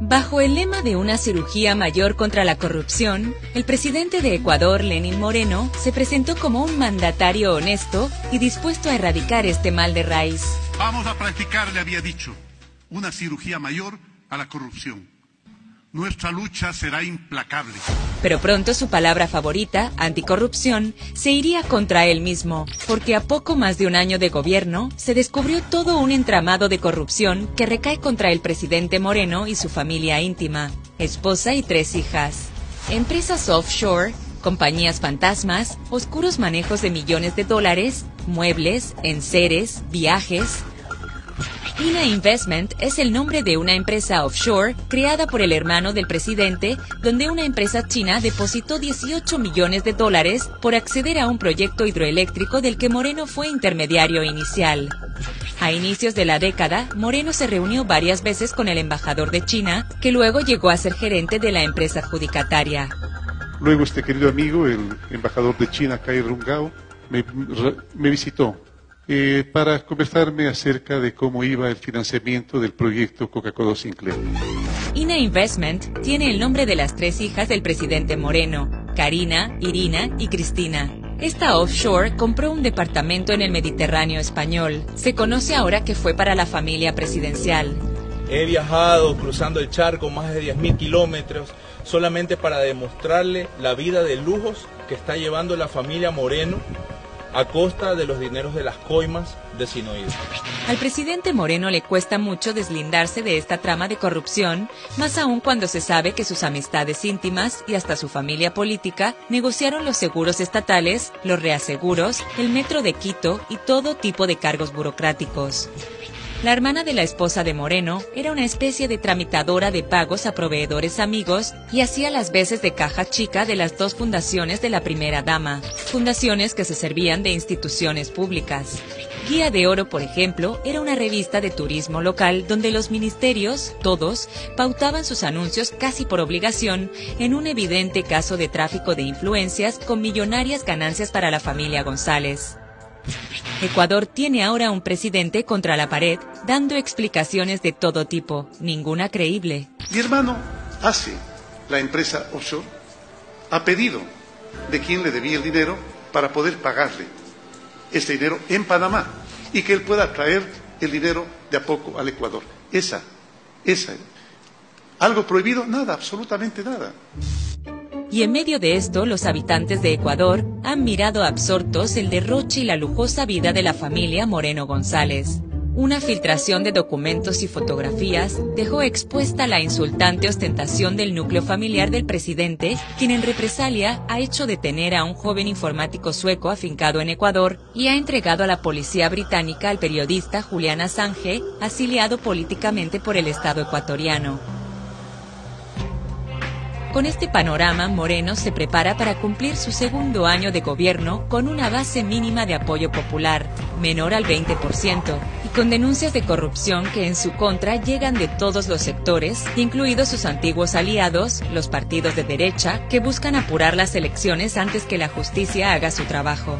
Bajo el lema de una cirugía mayor contra la corrupción, el presidente de Ecuador, Lenín Moreno, se presentó como un mandatario honesto y dispuesto a erradicar este mal de raíz. Vamos a practicar, le había dicho, una cirugía mayor a la corrupción. Nuestra lucha será implacable. Pero pronto su palabra favorita, anticorrupción, se iría contra él mismo, porque a poco más de un año de gobierno se descubrió todo un entramado de corrupción que recae contra el presidente Moreno y su familia íntima, esposa y tres hijas. Empresas offshore, compañías fantasmas, oscuros manejos de millones de dólares, muebles, enseres, viajes, INA Investment es el nombre de una empresa offshore creada por el hermano del presidente, donde una empresa china depositó 18 millones de dólares por acceder a un proyecto hidroeléctrico del que Moreno fue intermediario inicial. A inicios de la década, Moreno se reunió varias veces con el embajador de China, que luego llegó a ser gerente de la empresa adjudicataria. Luego este querido amigo, el embajador de China, Kai Rungao, me, me visitó eh, para conversarme acerca de cómo iba el financiamiento del proyecto Coca-Cola Sinclair. INA Investment tiene el nombre de las tres hijas del presidente Moreno, Karina, Irina y Cristina. Esta offshore compró un departamento en el Mediterráneo español. Se conoce ahora que fue para la familia presidencial. He viajado cruzando el charco más de 10.000 kilómetros solamente para demostrarle la vida de lujos que está llevando la familia Moreno a costa de los dineros de las coimas de Sinoide. Al presidente Moreno le cuesta mucho deslindarse de esta trama de corrupción, más aún cuando se sabe que sus amistades íntimas y hasta su familia política negociaron los seguros estatales, los reaseguros, el metro de Quito y todo tipo de cargos burocráticos. La hermana de la esposa de Moreno era una especie de tramitadora de pagos a proveedores amigos y hacía las veces de caja chica de las dos fundaciones de la primera dama, fundaciones que se servían de instituciones públicas. Guía de Oro, por ejemplo, era una revista de turismo local donde los ministerios, todos, pautaban sus anuncios casi por obligación en un evidente caso de tráfico de influencias con millonarias ganancias para la familia González. Ecuador tiene ahora un presidente contra la pared, dando explicaciones de todo tipo, ninguna creíble. Mi hermano hace la empresa offshore, ha pedido de quién le debía el dinero para poder pagarle este dinero en Panamá y que él pueda traer el dinero de a poco al Ecuador. Esa, esa. ¿Algo prohibido? Nada, absolutamente nada. Y en medio de esto, los habitantes de Ecuador han mirado absortos el derroche y la lujosa vida de la familia Moreno González. Una filtración de documentos y fotografías dejó expuesta la insultante ostentación del núcleo familiar del presidente, quien en represalia ha hecho detener a un joven informático sueco afincado en Ecuador y ha entregado a la policía británica al periodista Julián Assange, asiliado políticamente por el Estado ecuatoriano. Con este panorama, Moreno se prepara para cumplir su segundo año de gobierno con una base mínima de apoyo popular, menor al 20%, y con denuncias de corrupción que en su contra llegan de todos los sectores, incluidos sus antiguos aliados, los partidos de derecha, que buscan apurar las elecciones antes que la justicia haga su trabajo.